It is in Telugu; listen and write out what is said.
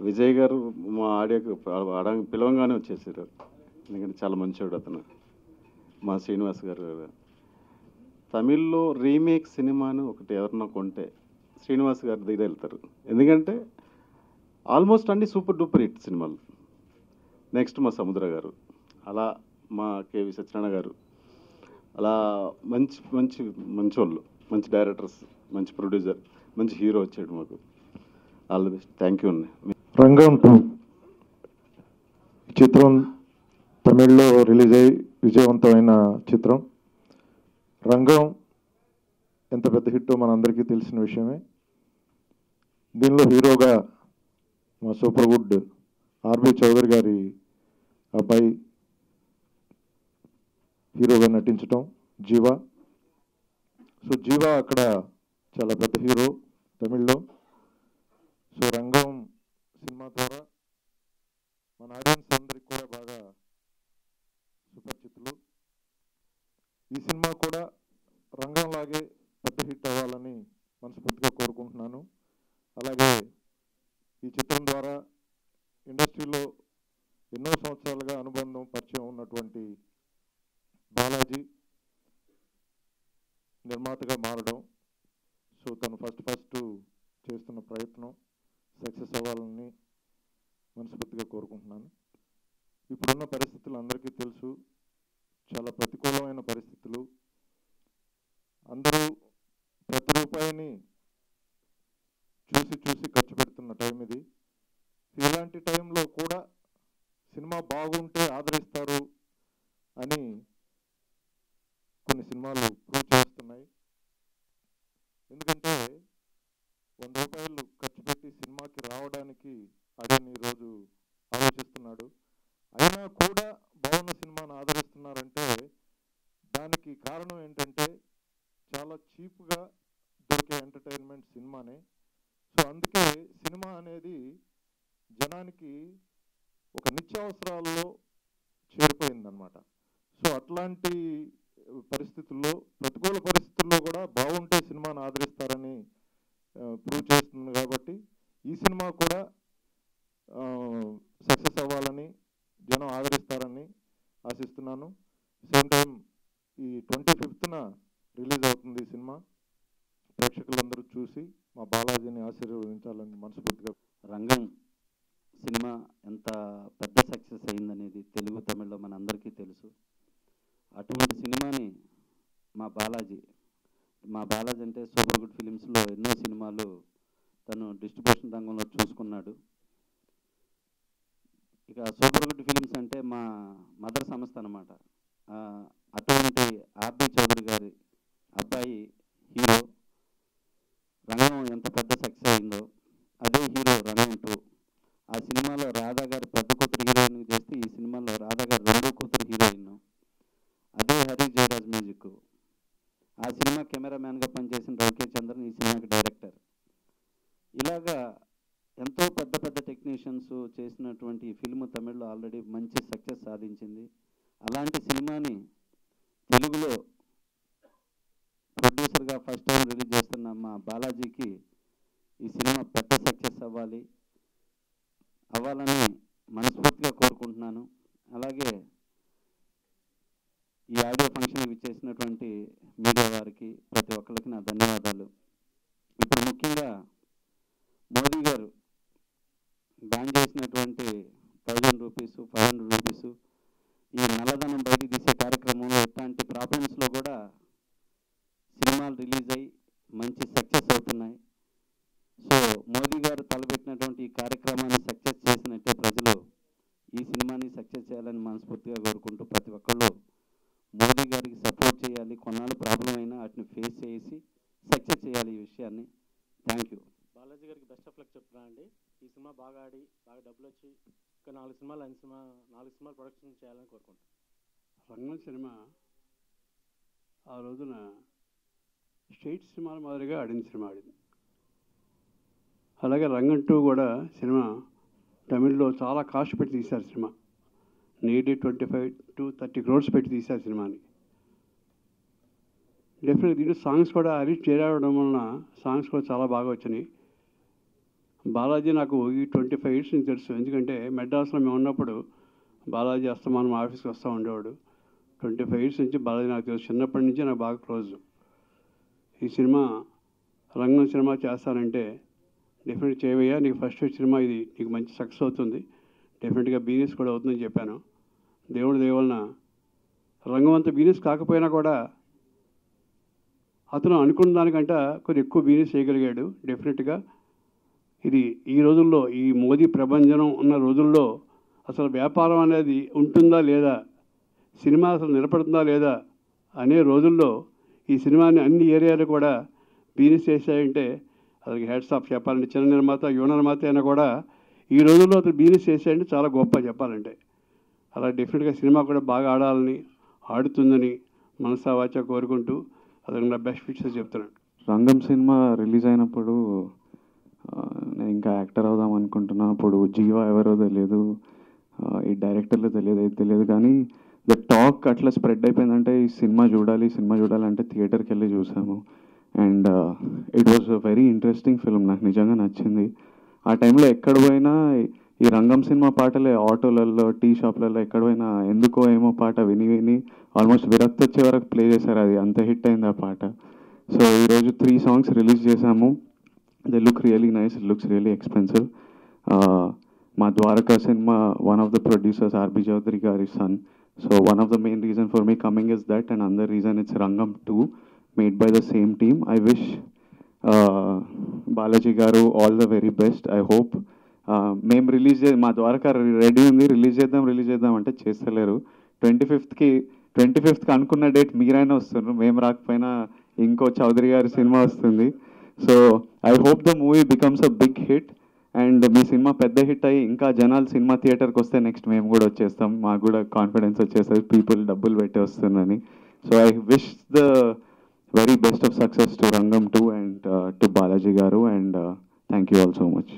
విజయ్ గారు మా ఆడియోకి ఆడ పిలవంగానే వచ్చేసారు. ఎందుకంటే చాలా మంచివాడు అతను. మా శ్రీనివాస్ గారు తమిళ్ళో రీమేక్ సినిమాను ఒకటి ఎవరన్నా కొంటే శ్రీనివాస్ గారి దగ్గర వెళ్తారు. ఎందుకంటే ఆల్మోస్ట్ అన్ని సూపర్ డూపర్ హిట్ సినిమాలు. నెక్స్ట్ మా సముద్ర గారు. అలా మా కేవి సత్యనారాయణ గారు. అలా మంచి మంచి మంచి వాళ్ళు మంచి డైరెక్టర్స్ మంచి ప్రొడ్యూసర్ మంచి హీరో వచ్చాడు మాకు. All the best. Thank you అండి. రంగం టూ చిత్రం తమిళ్ళో రిలీజ్ అయ్యి విజయవంతమైన చిత్రం. రంగం ఎంత పెద్ద హిట్టో మనందరికీ తెలిసిన విషయమే. దీనిలో హీరోగా మా సూపర్ గుడ్ ఆర్బి చౌదరి గారి అబ్బాయి హీరోగా నటించటం జీవా. సో జీవా అక్కడ చాలా పెద్ద హీరో తమిళ్ళో. సో రంగం సినిమా ద్వారా మన ఆడియన్స్ అందరికి కూడా బాగా సుపరిచితులు. ఈ సినిమా కూడా రంగంలాగే పెద్ద హిట్ అవ్వాలని మనస్ఫూర్తిగా కోరుకుంటున్నాను. అలాగే ఈ చిత్రం ద్వారా ఇండస్ట్రీలో ఎన్నో సంవత్సరాలుగా అనుబంధం పరిచయం ఉన్నటువంటి బాలాజీ నిర్మాతగా మారడం. సో తను ఫస్ట్ ఫస్ట్ చేస్తున్న ప్రయత్నం. సక్సెస్ అవ్వాలని మనస్ఫూర్తిగా కోరుకుంటున్నాను. ఇప్పుడున్న పరిస్థితులు అందరికీ తెలుసు. చాలా ప్రతికూలమైన పరిస్థితులు. అందరూ ప్రతి రూపాయిని చూసి చూసి ఖర్చు పెడుతున్న టైం ఇది. ఇలాంటి టైంలో కూడా సినిమా బాగుంటే ఆదరిస్తారు అని కొన్ని సినిమాలు ప్రూవ్ చేస్తున్నాయి. ఎందుకంటే వంద రూపాయలు ఖర్చు రావడానికి అరుణ్ ఈరోజు ఆలోచిస్తున్నాడు. అయినా కూడా బాగున్న సినిమాను ఆదరిస్తున్నారంటే దానికి కారణం ఏంటంటే చాలా చీప్గా దొరికే ఎంటర్టైన్మెంట్ సినిమానే. సో అందుకే సినిమా అనేది జనానికి ఒక నిత్యావసరాల్లో చేరిపోయిందనమాట సో అట్లాంటి పరిస్థితుల్లో ప్రతికూల పరిస్థితుల్లో కూడా బాగుంటే సినిమాను ఆదరిస్తారని ప్రూవ్ చేస్తుంది కాబట్టి ఈ సినిమా కూడా సక్సెస్ అవ్వాలని జనం ఆదరిస్తారని ఆశిస్తున్నాను సేమ్ టైం ఈ ట్వంటీ ఫిఫ్త్న రిలీజ్ అవుతుంది ఈ సినిమా. ప్రేక్షకులందరూ చూసి మా బాలాజీని ఆశీర్వదించాలని మనస్ఫూర్తిగా రంగం సినిమా ఎంత పెద్ద సక్సెస్ అయిందనేది తెలుగు తమిళలో మన అందరికీ తెలుసు. అటువంటి సినిమాని మా బాలాజీ మా బాలాజీ అంటే సూపర్ గుడ్ ఫిలిమ్స్లో ఎన్నో సినిమాలు తను డిస్ట్రిబ్యూషన్ రంగంలో చూసుకున్నాడు. ఇక సూపర్ గుడ్ ఫిలిమ్స్ అంటే మా మదర్ సంస్థ అనమాట అటువంటి ఆర్బి చౌదరి గారి అబ్బాయి హీరో. రంగం ఎంత పెద్ద సక్సెస్ అయిందో అదే హీరో రంగం టూ. ఆ సినిమాలో రాధా గారి పెద్ద కూతురు హీరోయిన్ చేస్తే ఈ సినిమాలో రాధా గారు రెండో కూతురు హీరోయిన్. అదే హరి జయరాజ్ మ్యూజిక్. ఆ సినిమా కెమెరామ్యాన్గా పనిచేసిన రవికే చంద్రన్ ఈ సినిమాకి డైరెక్టర్. ఇలాగా ఎంతో పెద్ద పెద్ద టెక్నీషియన్స్ చేసినటువంటి ఈ ఫిల్మ్ తమిళ్ళో ఆల్రెడీ మంచి సక్సెస్ సాధించింది. అలాంటి సినిమాని తెలుగులో ప్రొడ్యూసర్గా ఫస్ట్ టైం రిలీజ్ చేస్తున్న మా బాలాజీకి ఈ సినిమా పెద్ద సక్సెస్ అవ్వాలి అవ్వాలని మనస్ఫూర్తిగా కోరుకుంటున్నాను. అలాగే ఈ ఆడియో ఫంక్షన్ ఇచ్చేసినటువంటి మీడియా వారికి ప్రతి ఒక్కరికి నా ధన్యవాదాలు. ఇప్పుడు ముఖ్యంగా మోదీ గారు బ్యాన్ చేసినటువంటి థౌజండ్ రూపీస్ ఫైవ్ హండ్రెడ్ మనస్ఫూర్తిగా కోరుకుంటూ ప్రతి ఒక్కళ్ళు మోదీ గారికి సపోర్ట్ చేయాలి. కొన్నాళ్ళు ప్రాబ్లం అయినా వాటిని ఫేస్ చేసి సక్సెస్ చేయాలి ఈ విషయాన్ని. థ్యాంక్ యూ బాలాజీ గారికి బెస్ట్ ఆఫ్ లక్ చెప్తున్నా అండి. ఈ సినిమా బాగా ఆడి బాగా డబ్బులు వచ్చి ఇంకా నాలుగు సినిమాలు ఐదు సినిమా నాలుగు సినిమాలు ప్రొడక్షన్ చేయాలని కోరుకుంటున్నాను రంగం సినిమా ఆ రోజున స్టేట్ సినిమాల మాదిరిగా ఆడిన సినిమా ఆడింది. అలాగే రంగం టూ కూడా సినిమా తమిళ్ళో చాలా కాస్ట్ పెట్టి తీశారు cinema. Needy twenty five to thirty crores పెట్టి తీశారు సినిమాని. డెఫినెట్ దీంట్లో సాంగ్స్ కూడా అరిట్ చేరవడం వలన సాంగ్స్ కూడా చాలా బాగా వచ్చినాయి. బాలాజీ నాకు ఈ ట్వంటీ ఫైవ్ ఇయర్స్ నుంచి తెలుసు. ఎందుకంటే మెడ్రాస్లో మేము ఉన్నప్పుడు బాలాజీ అస్తమానం ఆఫీస్కి వస్తూ ఉండేవాడు. ట్వంటీ ఫైవ్ ఇయర్స్ నుంచి బాలాజీ నాకు తెలుసు. చిన్నప్పటి నుంచి నాకు బాగా క్లోజ్. ఈ సినిమా రంగం సినిమా చేస్తానంటే డెఫినెట్ చేయవయ్యా. నీకు ఫస్ట్ సినిమా ఇది. నీకు మంచి సక్సెస్ అవుతుంది. డెఫినెట్గా బిజినెస్ కూడా అవుతుందని చెప్పాను. దేవుడి దేవలన రంగం అంత బిజినెస్ కాకపోయినా కూడా అతను అనుకున్న దానికంటే కొన్ని ఎక్కువ బిజినెస్ చేయగలిగాడు డెఫినెట్గా ఇది ఈ రోజుల్లో ఈ మోదీ ప్రభంజనం ఉన్న రోజుల్లో అసలు వ్యాపారం అనేది ఉంటుందా లేదా సినిమా అసలు నిలబడుతుందా లేదా అనే రోజుల్లో ఈ సినిమాని అన్ని ఏరియాలు కూడా బిజినెస్ చేశాయంటే అతనికి హెడ్స్ ఆఫ్ చెప్పాలంటే చిన్న నిర్మాత యువ నిర్మాత అయినా కూడా ఈ రోజుల్లో అతను బిజినెస్ చేశాయంటే చాలా గొప్ప చెప్పాలంటే. అలా డెఫినెట్గా సినిమా కూడా బాగా ఆడాలని ఆడుతుందని మనసా వాచ కోరుకుంటూ అతను నా బెస్ట్ ఫీచర్స్ చెప్తున్నాను. రంగం సినిమా రిలీజ్ అయినప్పుడు నేను ఇంకా యాక్టర్ అవుదాం అనుకుంటున్నా అప్పుడు జీవా ఎవరో తెలియదు ఈ డైరెక్టర్లో తెలియదు అయితే తెలియదు. కానీ ద టాక్ అట్లా స్ప్రెడ్ అయిపోయిందంటే ఈ సినిమా చూడాలి సినిమా చూడాలంటే థియేటర్కి వెళ్ళి చూసాము. And it was very interesting film నాకు నిజంగా నచ్చింది. ఆ టైంలో ఎక్కడ పోయినా ఈ రంగం సినిమా పాటలే ఆటోలలో టీ షాప్లలో ఎక్కడైనా ఎందుకో ఏమో పాట విని విని ఆల్మోస్ట్ విరక్తి వచ్చే వరకు ప్లే చేశారు. అది అంత హిట్ అయింది ఆ పాట. సో ఈరోజు త్రీ సాంగ్స్ రిలీజ్ చేశాము. They look really nice looks really expensive మా Dwaraka cinema one of the producers R B Choudary గారి son so one of the main reason for me coming is that and another reason it's Rangam two made by the same team I wish Balaji గారు all the very best I hope మేము రిలీజ్ చే మా ద్వారకా రెడీ ఉంది రిలీజ్ చేద్దాం రిలీజ్ చేద్దాం అంటే చేస్తలేరు. ట్వంటీ ఫిఫ్త్కి ట్వంటీ ఫిఫ్త్కి అనుకున్న డేట్ మీరైనా వస్తున్నారు. మేము రాకపోయినా ఇంకో చౌదరి గారి సినిమా వస్తుంది. So I hope the movie becomes a big hit and me cinema పెద్ద హిట్ అయ్యి ఇంకా జనాలు సినిమా థియేటర్కి వస్తే నెక్స్ట్ మేము కూడా వచ్చేస్తాం. మాకు కూడా కాన్ఫిడెన్స్ వచ్చేస్తుంది పీపుల్ డబ్బులు పెట్టి వస్తుందని. So I wish the very best of success to Rangam two and to Balaji గారు and thank you all so much